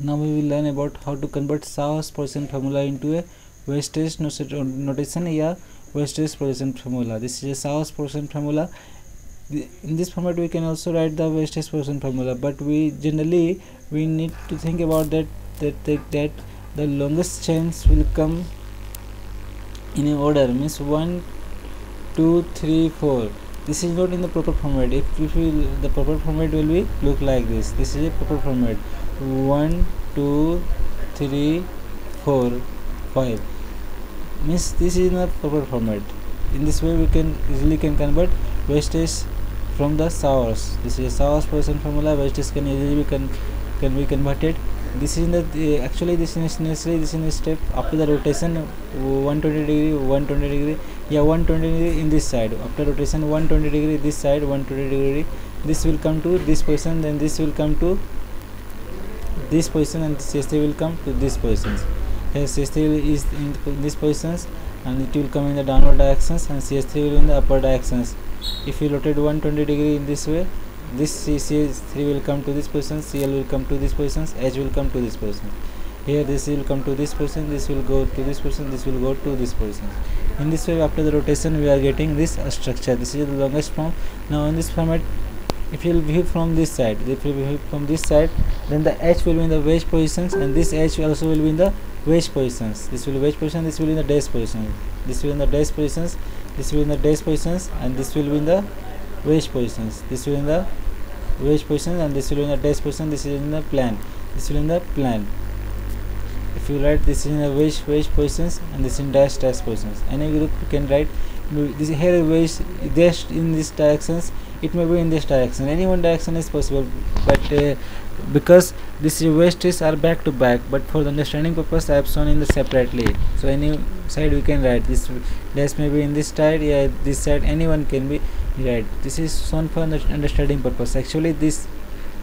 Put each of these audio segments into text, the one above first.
now we will learn about how to convert Sawhorse Poisson formula into a wedge dash notation yeah wedge dash Poisson formula. This is a Sawhorse Poisson formula. In this format we can also write the wedge dash Poisson formula but we generally we need to think about that that that, that the longest chains will come in order. Means 1 2 3 4 this is not in the proper format. If, if we, the proper format will be look like this. This is a proper format. 1 2 3 4 5 means this is not proper format. In this way we can easily can convert wedge dash from the source this is a Sawhorse Poisson formula. Wedge dash can easily be can, can be converted. This is the uh, actually this is necessary. This is step after the rotation. 120 degree 120 degree yeah 120 degree in this side. After rotation 120 degree this side 120 degree. This will come to this position then this will come to this position and CST will come to this positions. Here CST is in this positions and it will come in the downward directions and CST will in the upward directions. If you rotate 120 degree in this way this CC3 will come to this position, CL will come to this position, H will come to this position. Here this will come to this position, this will go to this position, this will go to this position. In this way after the rotation we are getting this uh, structure. This is the longest form. Now in this format if you will view from this side, if you view from this side then the H will be in the wedge positions and this H also will be in the wedge positions. This will be wedge position, this will be in the dash position. This will be in the dash positions, this will be in the dash positions and this will be in the wedge positions this will be in the wedge positions and this will be in the dash position this is in the plan this will be in the plan you write this is in the wedge wedge positions and this in dash dash positions any group you can write this here wedge dash in this directions it may be in this direction. Any one direction is possible but uh, because these wastes are back to back but for the understanding purpose I have shown in the separately. So any side we can write this dash may be in this side yeah this side anyone can be right this is shown for understanding purpose. Actually this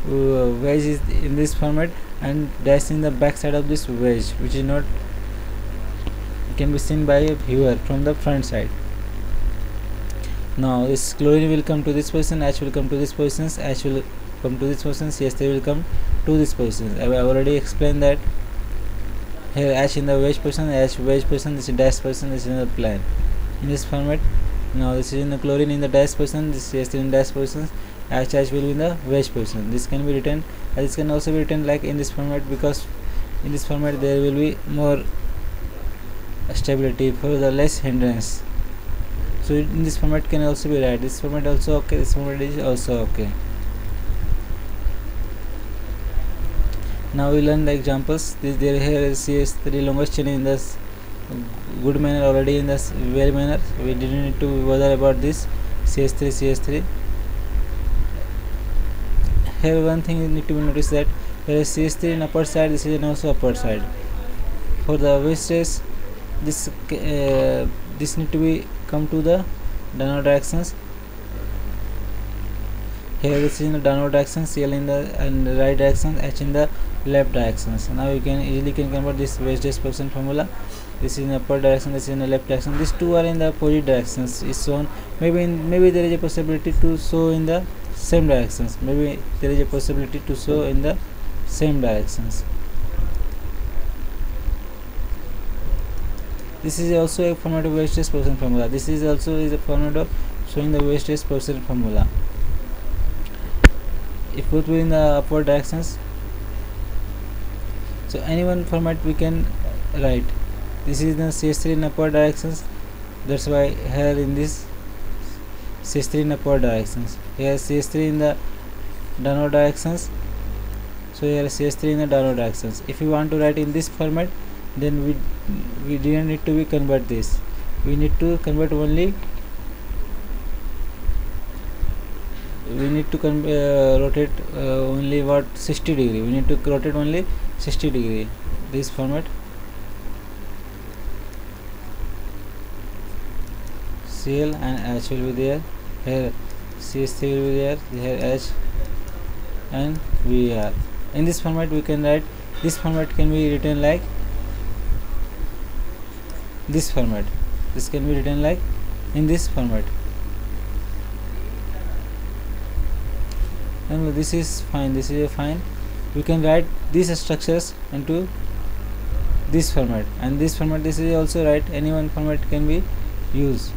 uh, wedge is in this format and dash in the back side of this wedge which is not can be seen by a viewer from the front side. Now this chlorine will come to this position H will come to this position H will come to this position yes they will come to this position. I have already explained that here H in the wedge position H wedge position this is dash position this is in the plan. In this format now this is in the chlorine in the dash position this is in dash position HH will be in the wedge position this can be written as this can also be written like in this format because in this format there will be more stability for the less hindrance. So in this format can also be write this format also okay. This format is also okay. Now we learn the examples. This there here is CH3 longest chain in this good manner already in this well manner. We didn't need to bother about this. CH3 CH3 here one thing you need to notice that here is CH3 in upper side this is also upper side. For the wedge dash this uh, this need to be come to the downward directions. Here this is in the downward direction cl in the and right direction h in the left directions. Now you can easily can convert this wedge dash Poisson formula. This is in upper direction this is in the left direction. These two are in the opposite directions. Is shown. Maybe in, maybe there is a possibility to show in the same directions. Maybe there is a possibility to show in the same directions. This is also a format of wedge dash Poisson formula. This is also is a format of showing the wedge dash Poisson formula. If were in the upward directions so any one format we can write. This is the CH3 in upward directions. That's why here in this CH3 in the upward directions here CH3 in the downward directions so here CH3 in the downward directions if you want to write in this format then we we didn't need to be convert this. We need to convert only we need to uh, rotate uh, only what 60 degree. We need to rotate only 60 degree. This format CL and H will be there. Here CH3 will be there. Here H and VAR in this format we can write this format can be written like this format. This can be written like in this format. And this is fine. This is a fine. We can write these structures into this format. And this format this is also right. Any one format can be used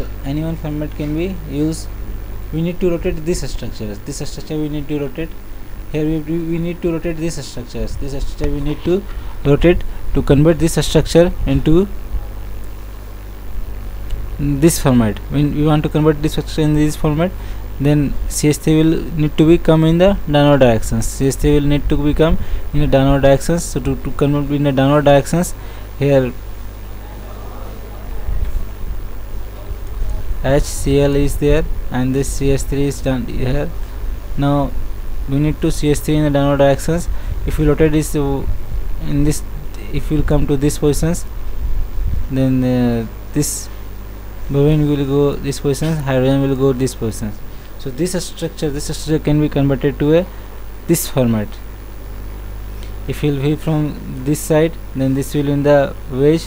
so any one format can be used. We need to rotate this structure this structure we need to rotate. Here we, we need to rotate this structures. This structure we need to rotate to convert this structure into this format. When we want to convert this structure in this format then CH3 will need to become in the downward directions. CH3 will need to become in the downward directions. So to, to convert in the downward directions here HCl is there and this CH3 is done here. Now we need to CH3 in the downward directions. If you rotate this uh, in this if you come to this positions then uh, this bromine will go this position hydrogen will go this position so this structure this structure can be converted to a this format. If you will be from this side then this will be in the wedge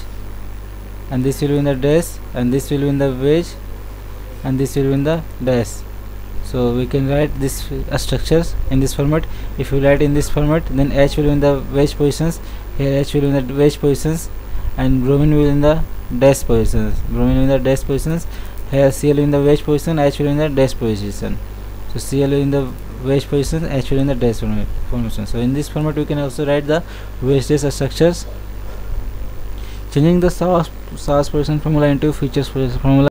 and this will be in the dash and this will be in the wedge and this will be in the dash so we can write this uh, structures in this format. If you write in this format then H will be in the wedge positions. Here H will be in the wedge positions and bromine will be in the dash positions. Bromine in the dash positions. Here Cl in the wedge position H will be in the dash position. So Cl in the wedge position H will be in the dash formation. So in this format we can also write the wedge structures. Changing the Saas, Saas position formula into position formula